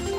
you